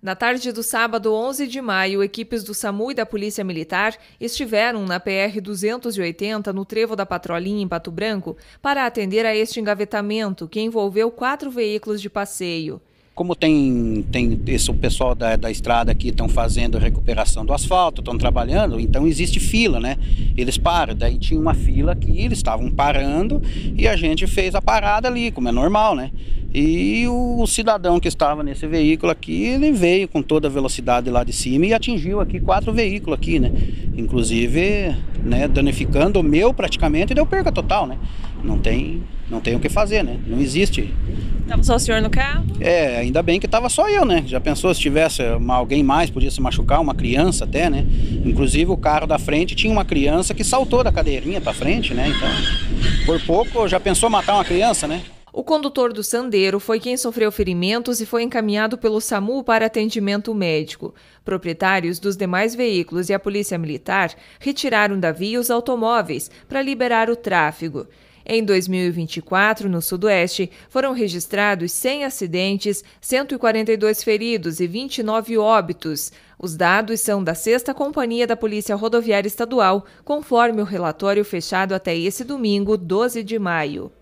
Na tarde do sábado 11 de maio, equipes do SAMU e da Polícia Militar estiveram na PR 280 no Trevo da Patrolinha em Pato Branco para atender a este engavetamento que envolveu quatro veículos de passeio. Como tem, tem esse, o pessoal da, da estrada aqui estão fazendo recuperação do asfalto, estão trabalhando, então existe fila, né? Eles param, daí tinha uma fila aqui, eles estavam parando e a gente fez a parada ali, como é normal, né? E o cidadão que estava nesse veículo aqui, ele veio com toda a velocidade lá de cima e atingiu aqui quatro veículos aqui, né? Inclusive, né, danificando o meu praticamente deu perca total, né? Não tem, não tem o que fazer, né? Não existe Estava só o senhor no carro? É, ainda bem que estava só eu, né? Já pensou se tivesse uma, alguém mais, podia se machucar, uma criança até, né? Inclusive o carro da frente tinha uma criança que saltou da cadeirinha para frente, né? Então, por pouco já pensou matar uma criança, né? O condutor do Sandeiro foi quem sofreu ferimentos e foi encaminhado pelo SAMU para atendimento médico. Proprietários dos demais veículos e a Polícia Militar retiraram da via os automóveis para liberar o tráfego. Em 2024, no Sudoeste, foram registrados 100 acidentes, 142 feridos e 29 óbitos. Os dados são da Sexta Companhia da Polícia Rodoviária Estadual, conforme o relatório fechado até esse domingo, 12 de maio.